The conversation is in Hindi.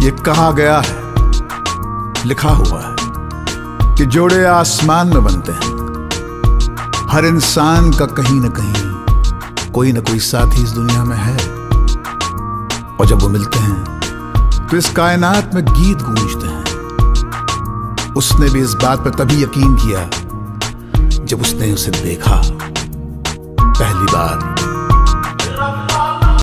ये कहा गया है। लिखा हुआ है कि जोड़े आसमान में बनते हैं। हर इंसान का कहीं ना कहीं कोई ना कोई साथी इस दुनिया में है। और जब वो मिलते हैं तो इस कायनात में गीत गूंजते हैं। उसने भी इस बात पर तभी यकीन किया जब उसने उसे देखा। पहली बार